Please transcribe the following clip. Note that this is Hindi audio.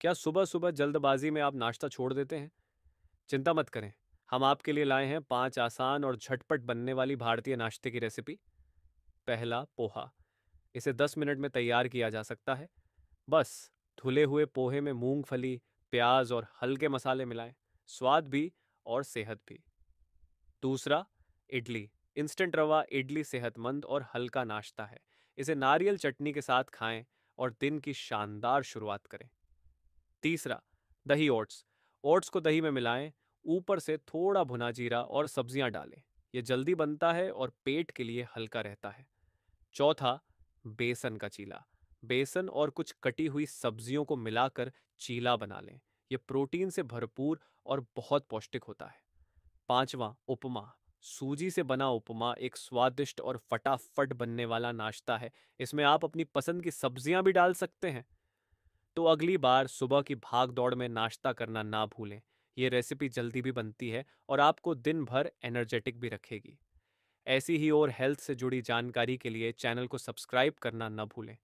क्या सुबह सुबह जल्दबाजी में आप नाश्ता छोड़ देते हैं? चिंता मत करें, हम आपके लिए लाए हैं पाँच आसान और झटपट बनने वाली भारतीय नाश्ते की रेसिपी। पहला पोहा, इसे दस मिनट में तैयार किया जा सकता है। बस, धुले हुए पोहे में मूंगफली, प्याज और हल्के मसाले मिलाएँ, स्वाद भी और सेहत भी। दूसरा, इडली, इंस्टेंट रवा इडली सेहतमंद और हल्का नाश्ता है। इसे नारियल चटनी के साथ खाएँ और दिन की शानदार शुरुआत करें। तीसरा, दही ओट्स। ओट्स को दही में मिलाएँ, ऊपर से थोड़ा भुना जीरा और सब्ज़ियाँ डालें। यह जल्दी बनता है और पेट के लिए हल्का रहता है। चौथा, बेसन का चीला। बेसन और कुछ कटी हुई सब्जियों को मिलाकर चीला बना लें। यह प्रोटीन से भरपूर और बहुत पौष्टिक होता है। पांचवा, उपमा। सूजी से बना उपमा एक स्वादिष्ट और फटाफट बनने वाला नाश्ता है। इसमें आप अपनी पसंद की सब्ज़ियाँ भी डाल सकते हैं। तो अगली बार सुबह की भाग दौड़ में नाश्ता करना ना भूलें। ये रेसिपी जल्दी भी बनती है और आपको दिन भर एनर्जेटिक भी रखेगी। ऐसी ही और हेल्थ से जुड़ी जानकारी के लिए चैनल को सब्सक्राइब करना न भूलें।